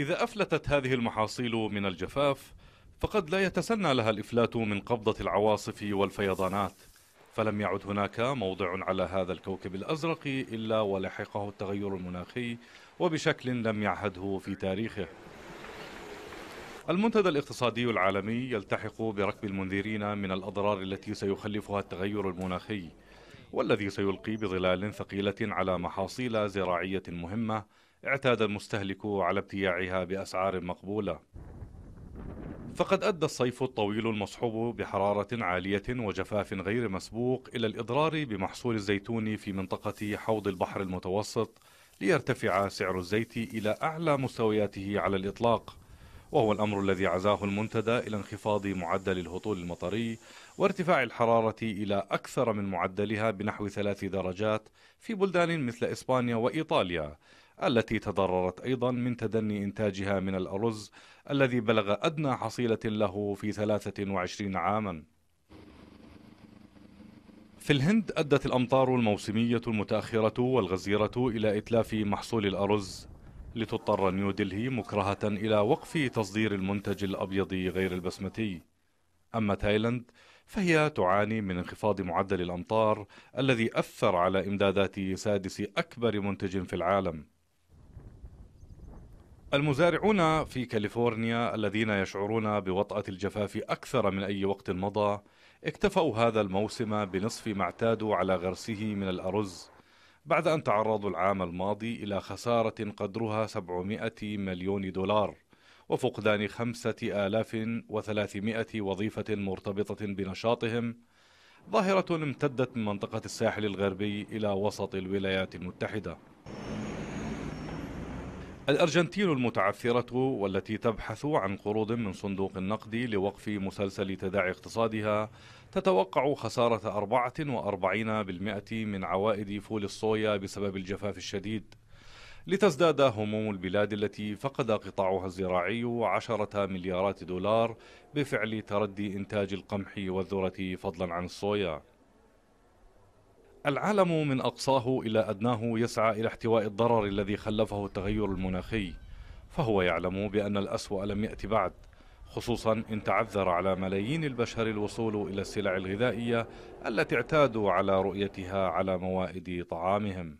إذا أفلتت هذه المحاصيل من الجفاف فقد لا يتسنى لها الإفلات من قبضة العواصف والفيضانات. فلم يعد هناك موضع على هذا الكوكب الأزرق إلا ولحقه التغير المناخي وبشكل لم يعهده في تاريخه. المنتدى الاقتصادي العالمي يلتحق بركب المنذرين من الأضرار التي سيخلفها التغير المناخي والذي سيلقي بظلال ثقيلة على محاصيل زراعية مهمة اعتاد المستهلك على ابتياعها بأسعار مقبولة. فقد أدى الصيف الطويل المصحوب بحرارة عالية وجفاف غير مسبوق إلى الإضرار بمحصول الزيتون في منطقة حوض البحر المتوسط ليرتفع سعر الزيت إلى أعلى مستوياته على الإطلاق. وهو الأمر الذي عزاه المنتدى إلى انخفاض معدل الهطول المطري وارتفاع الحرارة إلى أكثر من معدلها بنحو ثلاث درجات في بلدان مثل إسبانيا وإيطاليا التي تضررت أيضا من تدني إنتاجها من الأرز الذي بلغ أدنى حصيلة له في 23 عاما. في الهند أدت الأمطار الموسمية المتأخرة والغزيرة إلى إتلاف محصول الأرز لتضطر نيودلهي مكرهة إلى وقف تصدير المنتج الأبيض غير البسمتي. أما تايلاند فهي تعاني من انخفاض معدل الأمطار الذي أثر على إمدادات سادس أكبر منتج في العالم. المزارعون في كاليفورنيا الذين يشعرون بوطأة الجفاف أكثر من أي وقت مضى اكتفوا هذا الموسم بنصف ما اعتادوا على غرسه من الأرز بعد أن تعرضوا العام الماضي إلى خسارة قدرها 700 مليون دولار وفقدان 5300 وظيفة مرتبطة بنشاطهم ظاهرة امتدت من منطقة الساحل الغربي إلى وسط الولايات المتحدة. الأرجنتين المتعثرة والتي تبحث عن قروض من صندوق النقد لوقف مسلسل تداعي اقتصادها تتوقع خسارة 44% من عوائد فول الصويا بسبب الجفاف الشديد. لتزداد هموم البلاد التي فقد قطاعها الزراعي عشرة مليارات دولار بفعل تردي إنتاج القمح والذرة فضلا عن الصويا. العالم من أقصاه إلى أدناه يسعى إلى احتواء الضرر الذي خلفه التغير المناخي فهو يعلم بأن الأسوأ لم يأتي بعد خصوصا إن تعذر على ملايين البشر الوصول إلى السلع الغذائية التي اعتادوا على رؤيتها على موائد طعامهم.